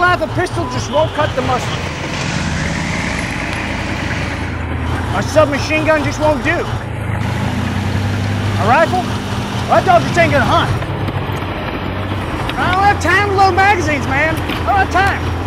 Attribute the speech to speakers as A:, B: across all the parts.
A: laugh, a pistol just won't cut the mustard. A submachine gun just won't do. A rifle? That dog just ain't gonna hunt. I don't have time to load magazines, man. I don't have time.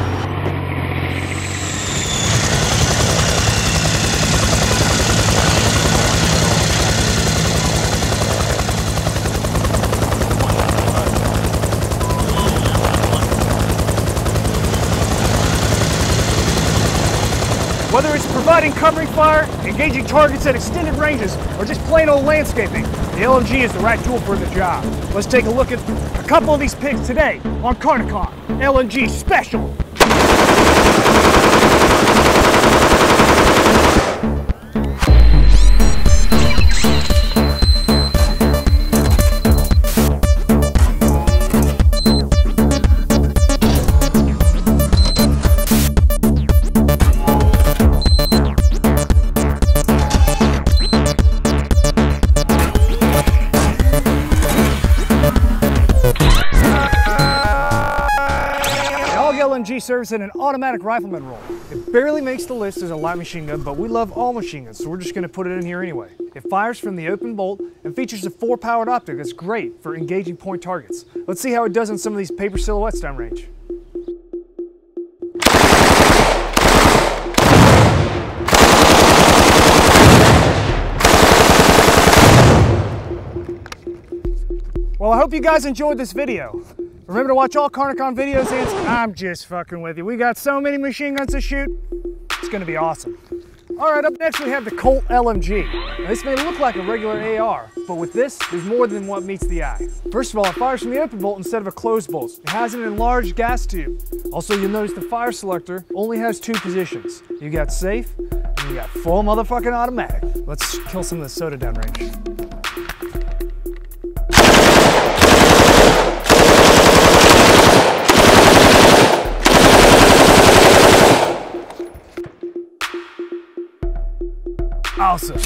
A: Covering fire, engaging targets at extended ranges, or just plain old landscaping, the LMG is the right tool for the job. Let's take a look at a couple of these pigs today on CarniK Con LMG Special. Serves in an automatic rifleman role. It barely makes the list as a light machine gun, but we love all machine guns, so we're just gonna put it in here anyway. It fires from the open bolt and features a four powered optic that's great for engaging point targets. Let's see how it does on some of these paper silhouettes downrange. Well, I hope you guys enjoyed this video. Remember to watch all CarniK Con videos I'm just fucking with you. We got so many machine guns to shoot. It's gonna be awesome. All right, up next we have the Colt LMG. Now, this may look like a regular AR, but with this, there's more than what meets the eye. First of all, it fires from the open bolt instead of a closed bolt. It has an enlarged gas tube. Also, you'll notice the fire selector only has two positions. You got safe, and you got full motherfucking automatic. Let's kill some of the soda downrange. Awesome.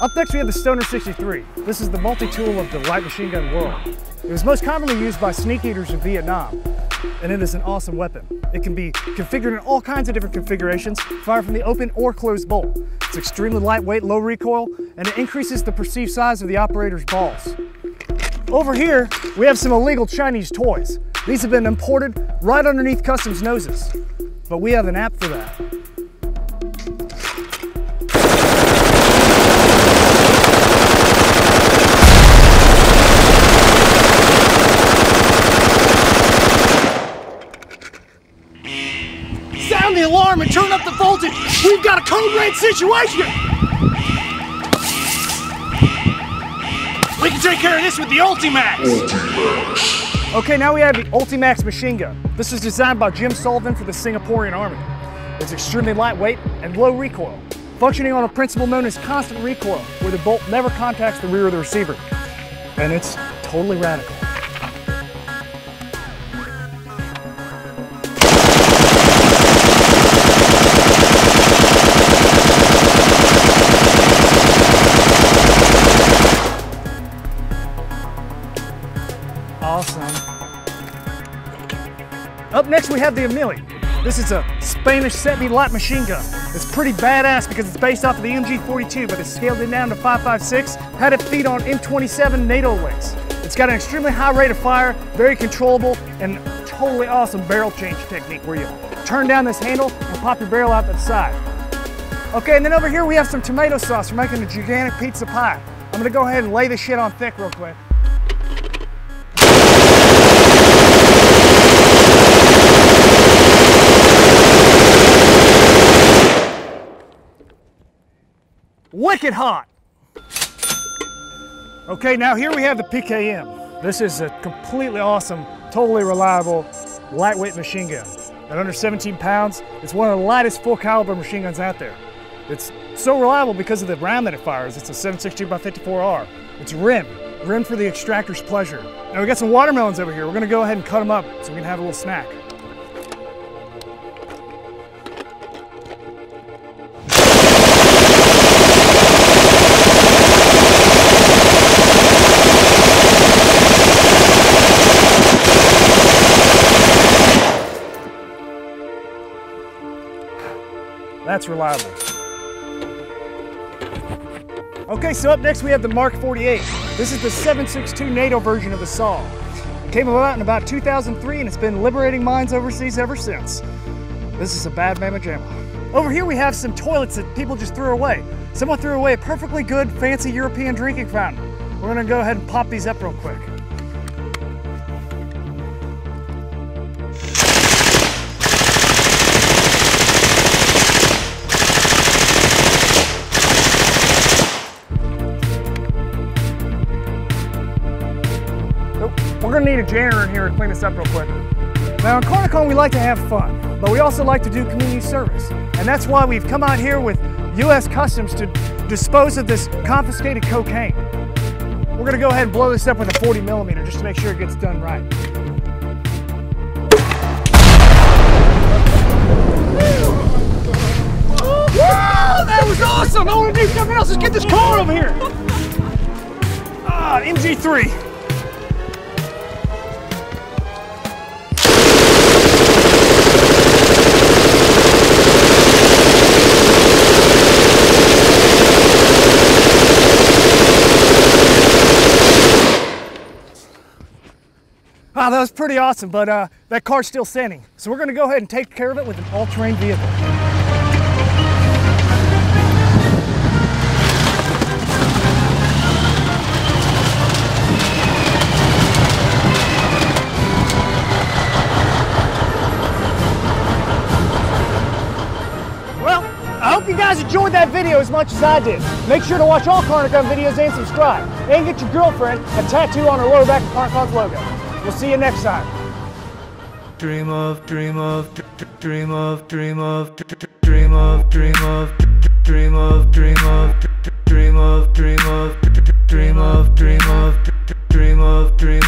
A: Up next we have the Stoner 63. This is the multi-tool of the light machine gun world. It was most commonly used by snake eaters in Vietnam, and it is an awesome weapon. It can be configured in all kinds of different configurations, fired from the open or closed bolt. It's extremely lightweight, low recoil, and it increases the perceived size of the operator's balls. Over here, we have some illegal Chinese toys. These have been imported right underneath customs noses, but we have an app for that. Sound the alarm and turn up the voltage. We've got a code red situation. We can take care of this with the Ultimax. Ultimax. Okay, now we have the Ultimax machine gun. This is designed by Jim Sullivan for the Singaporean Army. It's extremely lightweight and low recoil, functioning on a principle known as constant recoil, where the bolt never contacts the rear of the receiver. And it's totally radical. Up next we have the Ameli. This is a Spanish semi light machine gun. It's pretty badass because it's based off of the MG42, but it's scaled it down to 5.56, had it feed on M27 NATO links. It's got an extremely high rate of fire, very controllable, and totally awesome barrel change technique where you turn down this handle and pop your barrel out the side. Okay, and then over here we have some tomato sauce We're making a gigantic pizza pie. I'm gonna go ahead and lay this shit on thick real quick. Wicked hot. Okay, now here we have the PKM. This is a completely awesome, totally reliable, lightweight machine gun. At under 17 pounds, it's one of the lightest full caliber machine guns out there. It's so reliable because of the round that it fires. It's a 7.62 by 54R. It's rim, rim for the extractor's pleasure. Now we got some watermelons over here. We're gonna go ahead and cut them up so we can have a little snack. That's reliable. Okay, so up next we have the Mark 48. This is the 7.62 NATO version of the SAW. It came about in about 2003 and it's been liberating mines overseas ever since. This is a bad mamma jamma. Over here we have some toilets that people just threw away. Someone threw away a perfectly good, fancy European drinking fountain. We're gonna go ahead and pop these up real quick. Need a janitor in here to clean this up real quick. Now in CarniK Con we like to have fun, but we also like to do community service. And that's why we've come out here with U.S. Customs to dispose of this confiscated cocaine. We're gonna go ahead and blow this up with a 40 millimeter just to make sure it gets done right. That was awesome! I wanna something else. Let's get this car over here. Ah, MG3. Wow, that was pretty awesome, but uh, that car's still standing. So we're gonna go ahead and take care of it with an all-terrain vehicle. Well, I hope you guys enjoyed that video as much as I did. Make sure to watch all CarniK Con videos and subscribe. And get your girlfriend a tattoo on her lower back of CarniK Con's logo. We'll see you next time.
B: Dream of, dream of, dream of, dream of, dream of, dream of, dream of, dream of, dream of, dream of, dream of, dream of, dream of, dream of, dream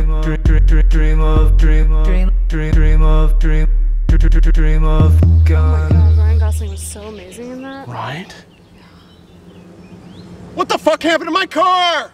B: dream of, dream, dream of, dream of, dream, dream, dream of, dream, dream of,
C: Oh my
B: God.
C: god, Ryan Gosling was so amazing in that.
D: Right? What the fuck happened to my car?